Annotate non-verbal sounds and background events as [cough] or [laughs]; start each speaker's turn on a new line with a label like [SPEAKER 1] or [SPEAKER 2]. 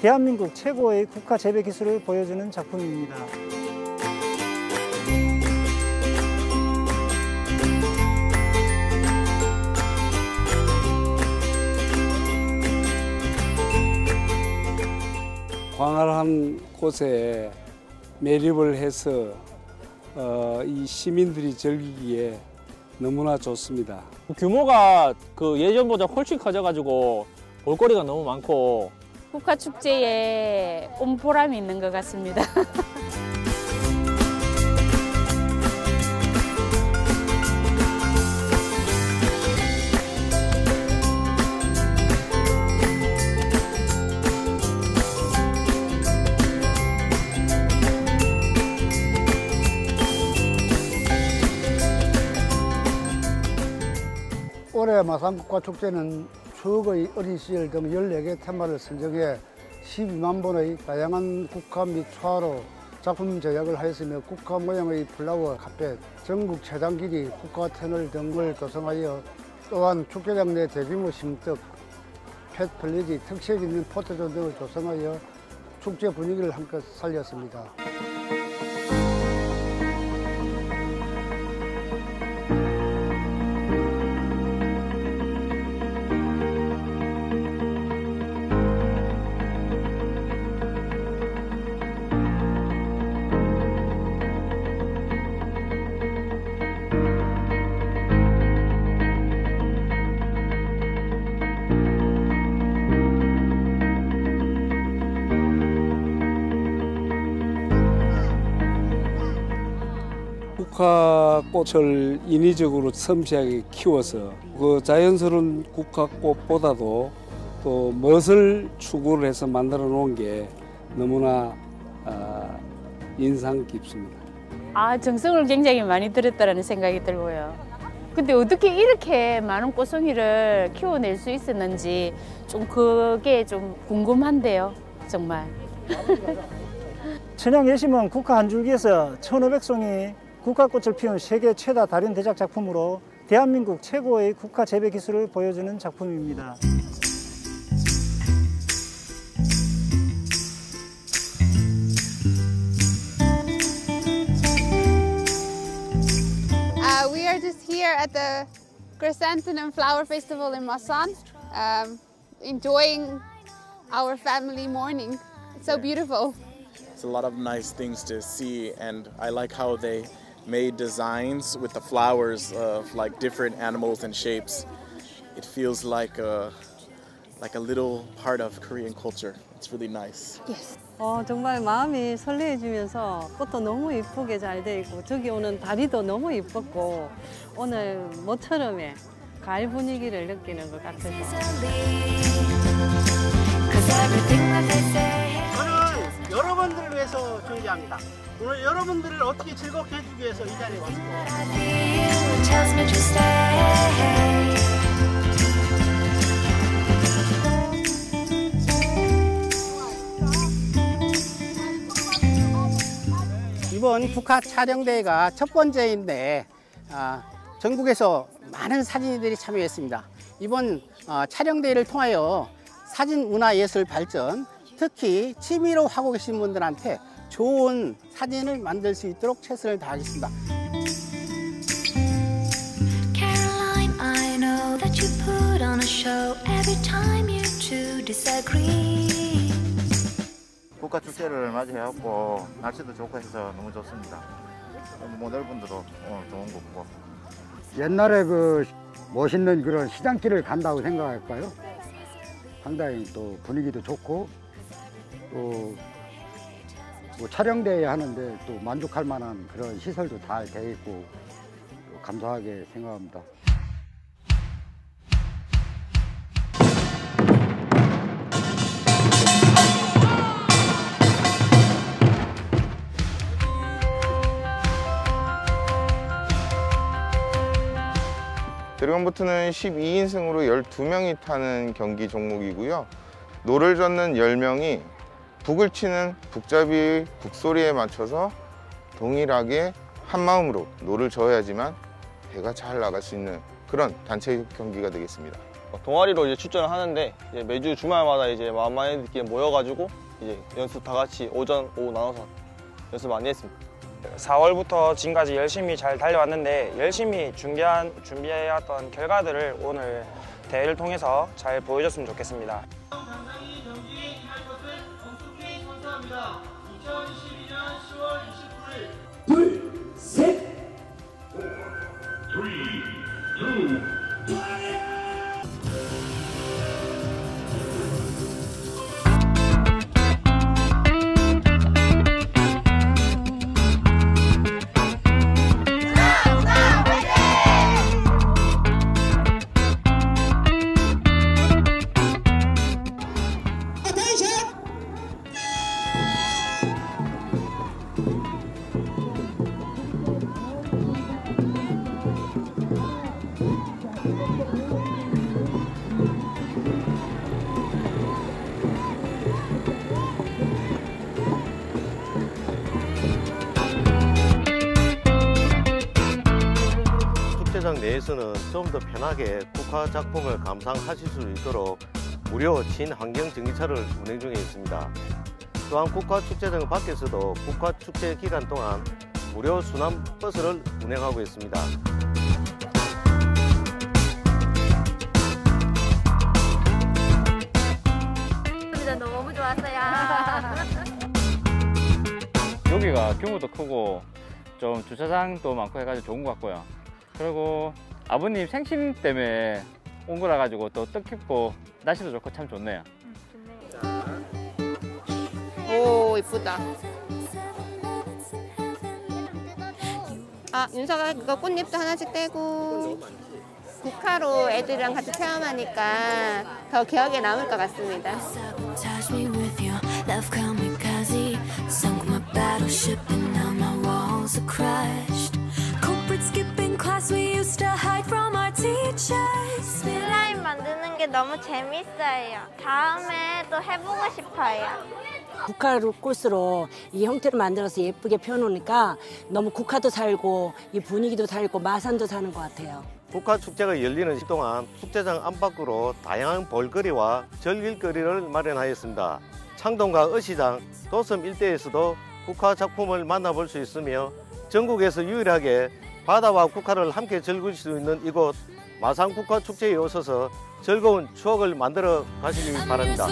[SPEAKER 1] 대한민국 최고의 국화 재배 기술을 보여주는 작품입니다.
[SPEAKER 2] 광활한 곳에 매립을 해서 어, 이 시민들이 즐기기에 너무나 좋습니다.
[SPEAKER 3] 규모가 그 예전보다 훨씬 커져가지고 볼거리가 너무 많고
[SPEAKER 4] 국화축제에 온 보람이 있는 것 같습니다. [laughs]
[SPEAKER 5] 올해 마산국화축제는 추억의 어린 시절 등 14개 테마를 선정해 12만 본의 다양한 국화 및 초화로 작품 제작을 하였으며 국화 모양의 플라워 카펫, 전국 최장 길이 국화 터널 등을 조성하여 또한 축제장 내 대규모 심떡, 펫 빌리지, 특색 있는 포토존 등을 조성하여 축제 분위기를 한껏 살렸습니다.
[SPEAKER 2] 국화꽃을 인위적으로 섬세하게 키워서 그 자연스러운 국화꽃보다도 또 멋을 추구를 해서 만들어 놓은 게 너무나 아, 인상 깊습니다.
[SPEAKER 4] 아, 정성을 굉장히 많이 들였다는 생각이 들고요. 근데 어떻게 이렇게 많은 꽃송이를 키워낼 수 있었는지 좀 그게 좀 궁금한데요, 정말.
[SPEAKER 1] 천양 예심은 국화 한 줄기에서 1,500송이 국화꽃을 피운 세계 최다 다륜 대작 작품으로 대한민국 최고의 국화 재배 기술을 보여주는 작품입니다.
[SPEAKER 6] Uh, we are just here at the Chrysanthemum Flower Festival in Masan, um, enjoying our family morning. It's so beautiful.
[SPEAKER 7] It's a lot of nice things to see, and I like how they made designs with the flowers of like different animals and shapes. It feels like a like a little part of Korean culture. It's really nice.
[SPEAKER 6] Yes.
[SPEAKER 8] 어, 정말 마음이 설레해지면서 꽃도 너무 이쁘게 잘 돼 있고 저기 오는 다리도 너무 이뻤고 오늘 모처럼의 가을 분위기를 느끼는 것 같아서
[SPEAKER 9] 저는 여러분들을 위해서 존재합니다. 오늘 여러분들을 어떻게 즐겁게 해주기 위해서 이 자리에 왔습니다. 이번 국화 촬영대회가 첫 번째인데 아, 전국에서 많은 사진들이 참여했습니다. 이번 어, 촬영대회를 통하여 사진 문화 예술 발전, 특히 취미로 하고 계신 분들한테 좋은 사진을 만들 수 있도록 최선을 다하겠습니다.
[SPEAKER 10] Caroline, I know that you put on a show every time you two disagree.
[SPEAKER 11] 국가 축제를 맞이해갖고 날씨도 좋고 해서 너무 좋습니다. 모델분들도 오늘 좋은 거 보고
[SPEAKER 5] 옛날에 그 멋있는 그런 시장길을 간다고 생각할까요? 상당히 또 분위기도 좋고 또, 뭐 촬영대회 하는데 또 만족할 만한 그런 시설도 잘돼 있고 또 감사하게 생각합니다.
[SPEAKER 12] 드래곤보트는 12인승으로 12명이 타는 경기 종목이고요. 노를 젓는 10명이 북을 치는 북잡이의 북소리에 맞춰서 동일하게 한 마음으로 노를 저어야지만 배가 잘 나갈 수 있는 그런 단체 경기가 되겠습니다.
[SPEAKER 13] 동아리로 이제 출전을 하는데 이제 매주 주말마다 이제 만만히들끼리 모여가지고 이제 연습 다 같이 오전 오후 나눠서 연습 많이 했습니다.
[SPEAKER 14] 4월부터 지금까지 열심히 잘 달려왔는데 열심히 준비한 준비해왔던 결과들을 오늘 대회를 통해서 잘 보여줬으면 좋겠습니다. 있습니다. 2012년 10월 29일 둘, 셋!
[SPEAKER 15] 3, 2, 1 축제장 내에서는 좀 더 편하게 국화 작품을 감상하실 수 있도록 무료 친환경 전기차를 운행 중에 있습니다. 또한 국화 축제장 밖에서도 국화 축제 기간 동안 무료 순환 버스를 운행하고 있습니다.
[SPEAKER 16] 규모도 크고 좀 주차장도 많고 해가지고 좋은 것 같고요. 그리고 아버님 생신 때문에 온 거라 가지고 또 뜻깊고 날씨도 좋고 참 좋네요.
[SPEAKER 17] 오 이쁘다. 아 윤서가 그거 꽃잎도 하나씩 떼고 국화로 애들이랑 같이 체험하니까 더 기억에 남을 것 같습니다.
[SPEAKER 10] Battleship and now my walls are crushed. Culprit skipping class we used to hide from our teachers.
[SPEAKER 18] 슬라임 만드는 게 너무 재밌어요. 다음에 또 해보고 싶어요.
[SPEAKER 19] 국화로 꽃으로 이 형태로 만들어서 예쁘게 펴놓으니까 너무 국화도 살고 이 분위기도 살고 마산도 사는 것 같아요.
[SPEAKER 15] 국화 축제가 열리는 시 동안 축제장 안팎으로 다양한 볼거리와 즐길거리를 마련하였습니다. 창동과 어시장, 도섬 일대에서도 국화 작품을 만나볼 수 있으며 전국에서 유일하게 바다와 국화를 함께 즐길 수 있는 이곳 마산 국화 축제에 오셔서 즐거운 추억을 만들어 가시기 바랍니다.